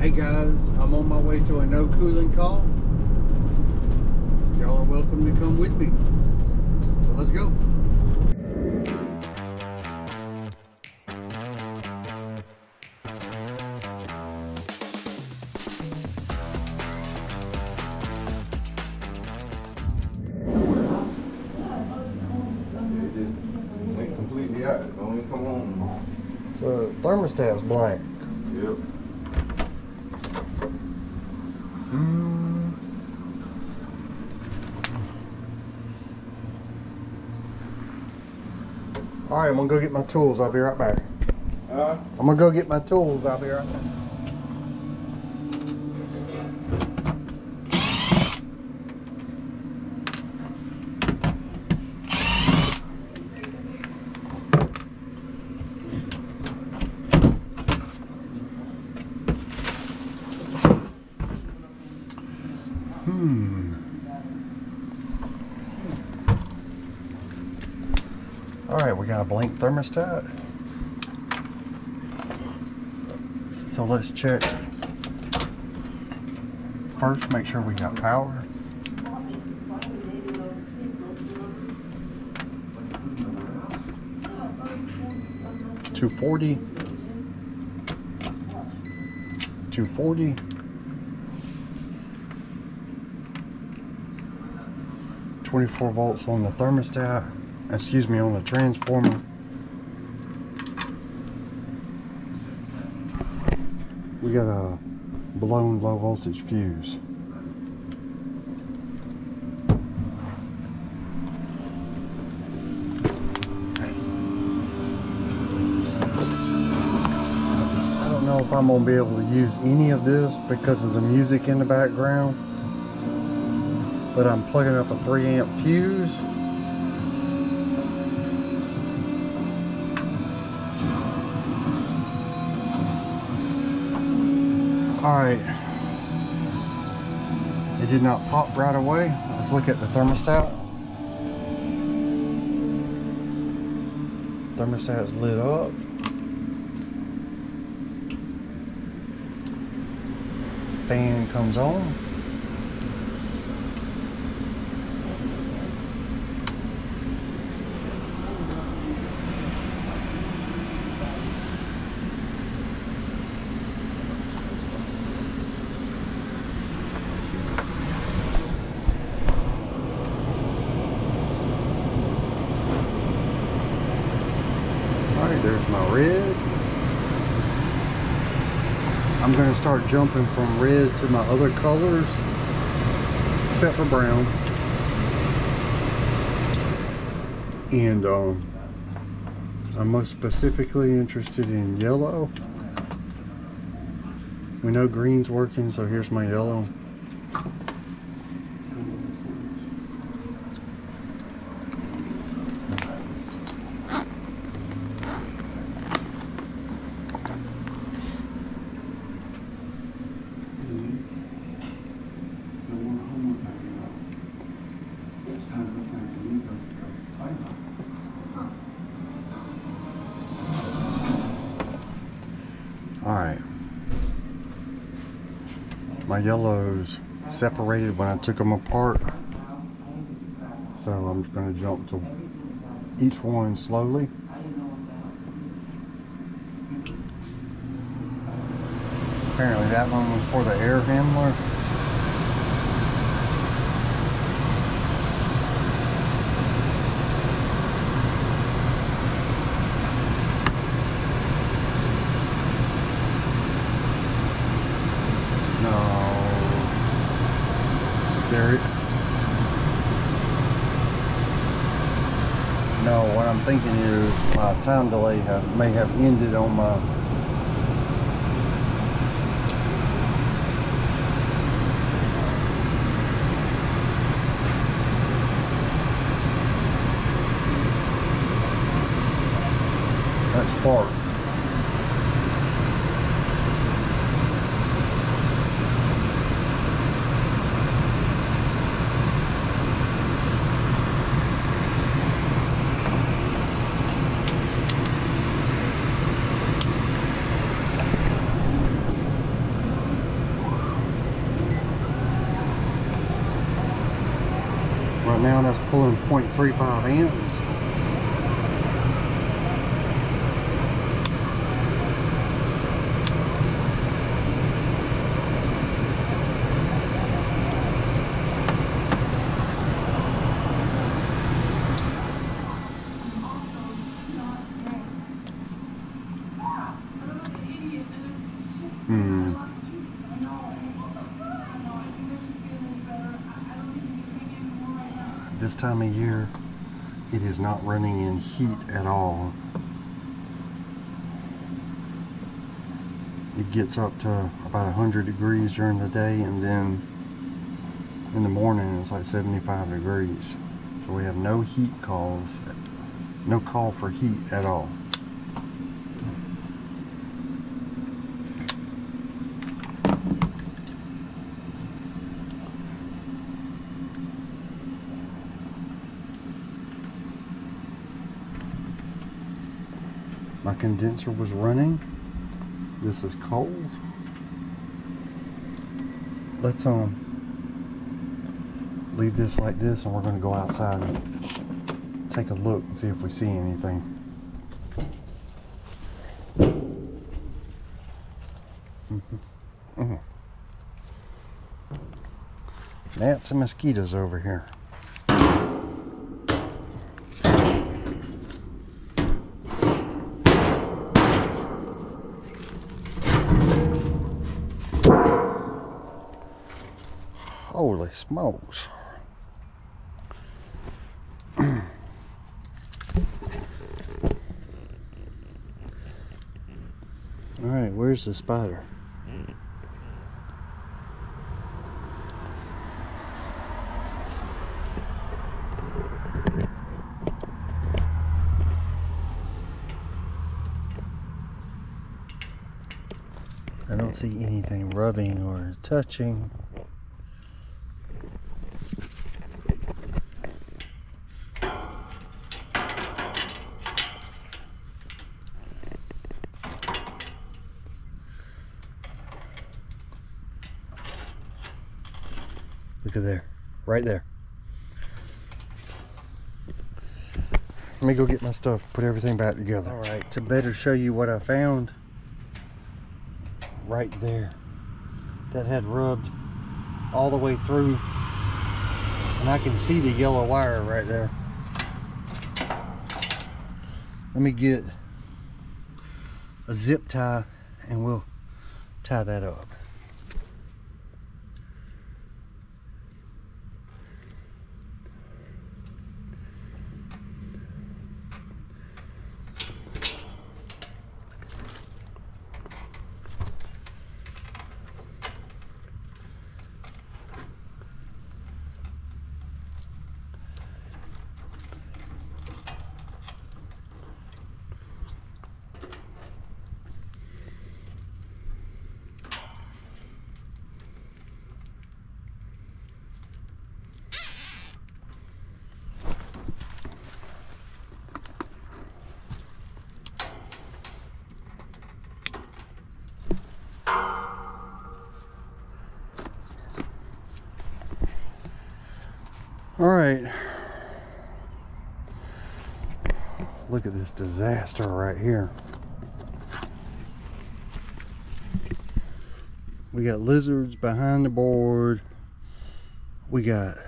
Hey guys, I'm on my way to a no cooling call. Y'all are welcome to come with me. So let's go. It just went completely out. Don't even come on. So thermostat's blank. Yep. Mm. All right, I'm gonna go get my tools. I'll be right back. Uh, I'm gonna go get my tools. I'll be right back. Hmm. All right, we got a blank thermostat. So let's check. First, make sure we got power. Two forty. Two forty. Twenty-four volts on the thermostat. Excuse me, on the transformer. We got a blown low voltage fuse. I don't know if I'm gonna be able to use any of this because of the music in the background. But I'm plugging up a 3 amp fuse. Alright. It did not pop right away. Let's look at the thermostat. Thermostat's lit up. Fan comes on. Alright, there's my red. I'm going to start jumping from red to my other colors, except for brown. And um, I'm most specifically interested in yellow. We know green's working, so here's my yellow. Alright. My yellows separated when I took them apart. So I'm just going to jump to each one slowly. Apparently that one was for the air handler. No. There. Thinking is my time delay have, may have ended on my. That spark. Right now that's pulling 0.35 amps. Hmm. This time of year, it is not running in heat at all. It gets up to about 100 degrees during the day and then in the morning it's like 75 degrees. So we have no heat calls, no call for heat at all. My condenser was running. This is cold. Let's um leave this like this and we're gonna go outside and take a look and see if we see anything. Mm Mhm. Mm Mhm. Gnats and mosquitoes over here. Smokes. All right, where's the spider? I don't see anything rubbing or touching. Look at there, right there. Let me go get my stuff, put everything back together. All right, to better show you what I found, right there, that had rubbed all the way through, and I can see the yellow wire right there. Let me get a zip tie and we'll tie that up. All right. Look at this disaster right here. We got lizards behind the board. We got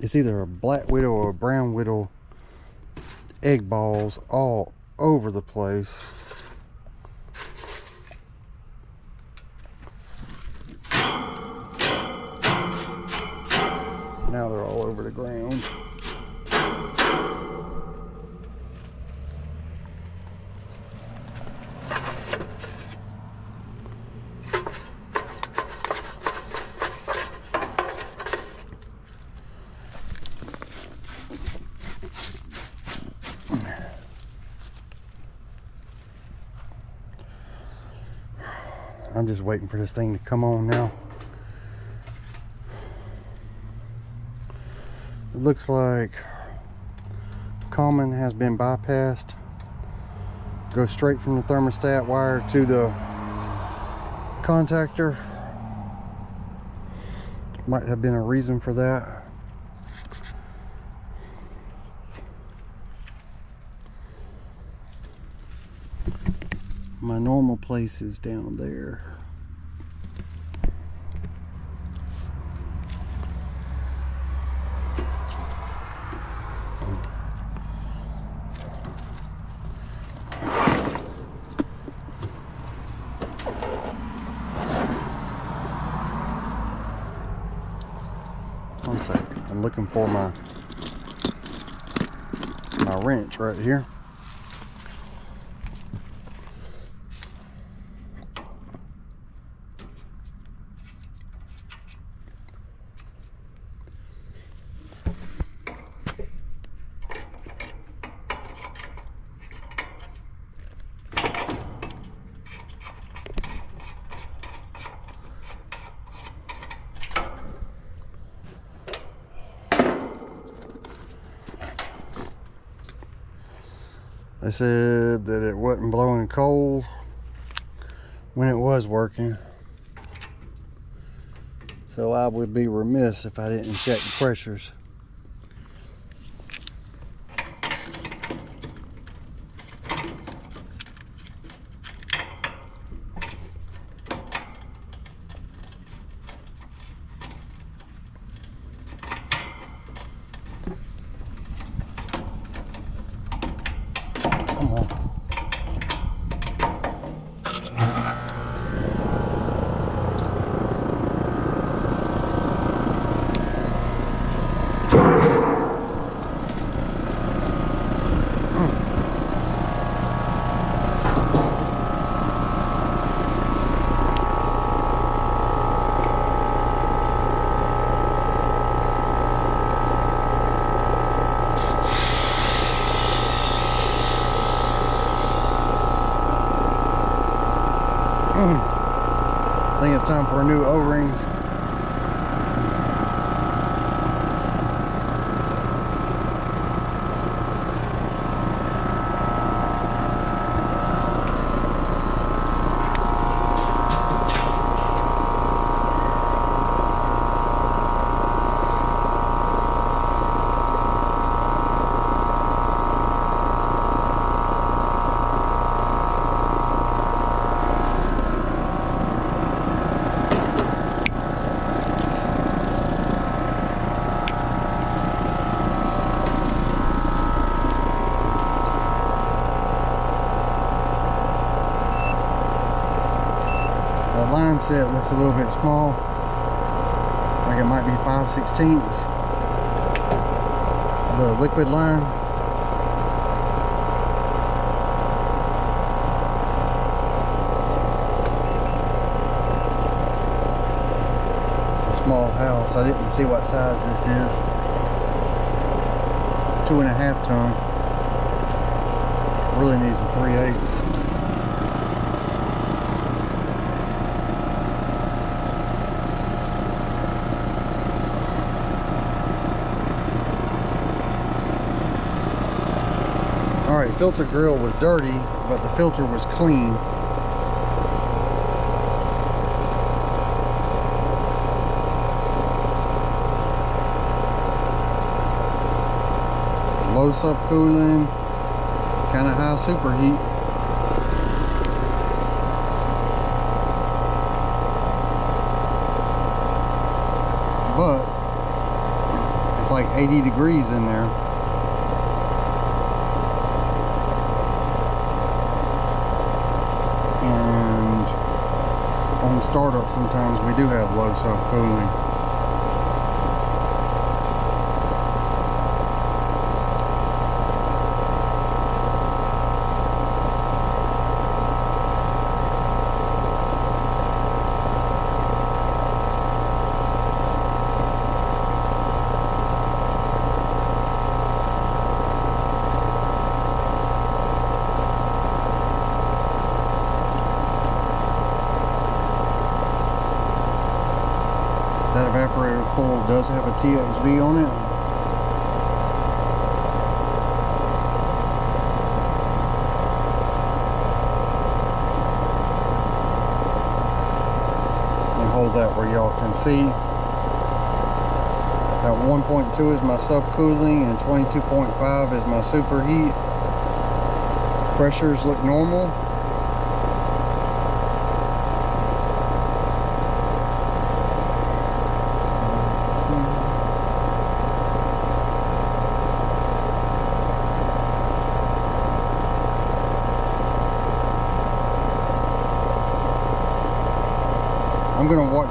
it's either a black widow or a brown widow egg balls all over the place. Now they're all over the ground. I'm just waiting for this thing to come on now. It looks like common has been bypassed. Go straight from the thermostat wire to the contactor. Might have been a reason for that. My normal place is down there. One sec. I'm looking for my my wrench right here. They said that it wasn't blowing cold when it was working. So I would be remiss if I didn't check the pressures. Time for a new O-ring. The looks a little bit small. Like it might be 5 sixteenths. The liquid line. It's a small house. I didn't see what size this is. Two and a half ton. Really needs a three eighths. Alright, filter grill was dirty, but the filter was clean. Low subcooling, kind of high superheat. But it's like 80 degrees in there. And on startup sometimes we do have low self that evaporator coil does have a TXV on it and hold that where y'all can see At 1.2 is my subcooling and 22.5 is my superheat. Pressures look normal.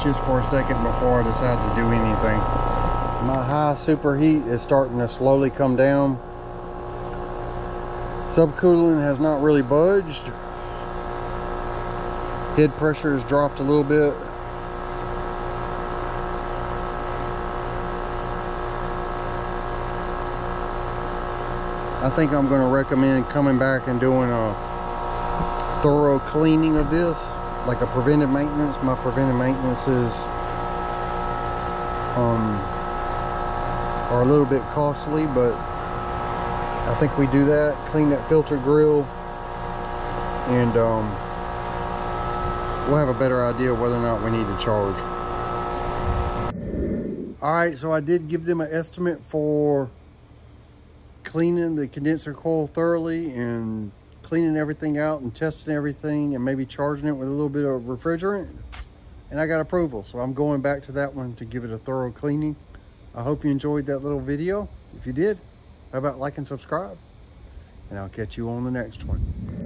This for a second before I decide to do anything. My high superheat is starting to slowly come down. Subcooling has not really budged. Head pressure has dropped a little bit. I think I'm gonna recommend coming back and doing a thorough cleaning of this like a preventive maintenance. My preventive maintenance is um, are a little bit costly, but I think we do that. Clean that filter grill, and um, we'll have a better idea whether or not we need to charge. All right, so I did give them an estimate for cleaning the condenser coil thoroughly and cleaning everything out and testing everything and maybe charging it with a little bit of refrigerant. And I got approval so I'm going back to that one to give it a thorough cleaning. I hope you enjoyed that little video. If you did how about like and subscribe? And I'll catch you on the next one